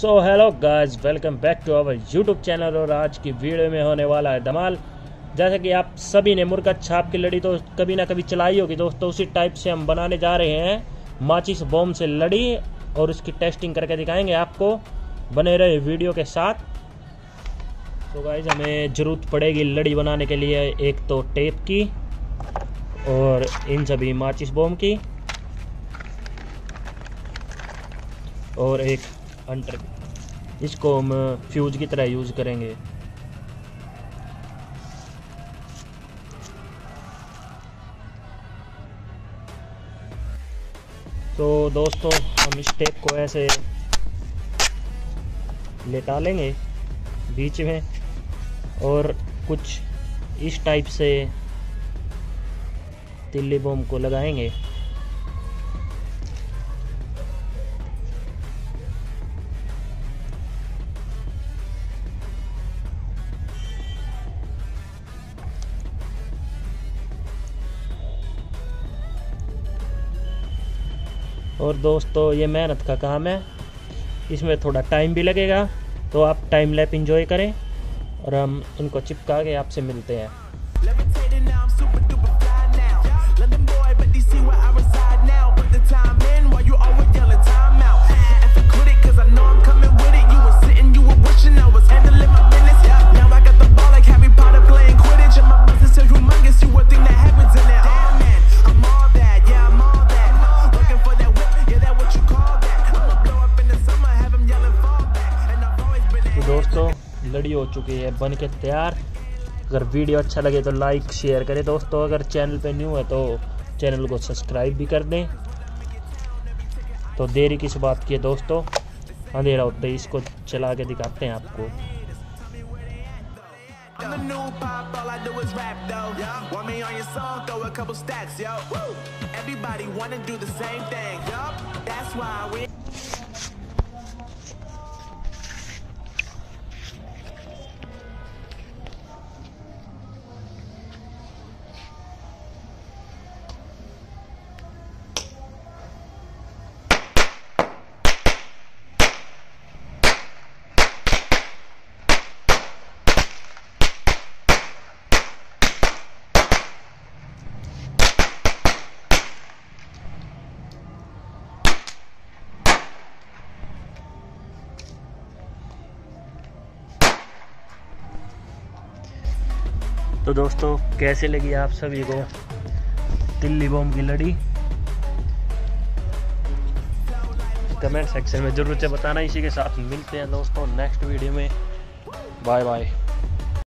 So hello guys, welcome back to our YouTube channel और आज की वीडियो में होने वाला है धमाल। जैसे कि आप सभी ने मुर्गा छाप की लड़ी तो कभी ना कभी चलाई होगी। दोस्तों, उसी टाइप से हम बनाने जा रहे हैं माचिस बॉम्ब से लड़ी और उसकी टेस्टिंग करके दिखाएँगे आपको बने रहे वीडियो के साथ। तो गाइज़ हमें ज़रूरत पड़ेगी लड़ी बनाने के लिए एक तो टेप की और इन सभी माचिस बॉम्ब की और एक हंटर इसको हम फ्यूज की तरह यूज़ करेंगे। तो दोस्तों, हम इस टेप को ऐसे लेटा लेंगे बीच में, और कुछ इस टाइप से तिल्ली बम को लगाएँगे। और दोस्तों, ये मेहनत का काम है। इसमें थोड़ा टाइम भी लगेगा तो आप टाइम लैप इंजॉय करें और हम इनको चिपका के आपसे मिलते हैं। लड़ी हो चुकी है बन के तैयार अगर वीडियो अच्छा लगे तो लाइक शेयर करें दोस्तों अगर चैनल पे न्यू है तो चैनल को सब्सक्राइब भी कर दें तो देरी किस बात की है दोस्तों अंधेरा होते ही इसको चला के दिखाते हैं आपको I'm the new pop, all I do is rap though. Yeah. Want me on your song, throw a couple stacks, yo. Woo. Everybody wanna do the same thing, yo. That's why we. तो दोस्तों, कैसे लगी आप सभी को Delhi bomb की लड़ी? Comment section में ज़रूर से बताना, इसी के साथ मिलते हैं दोस्तों नेक्स्ट वीडियो में। Bye bye.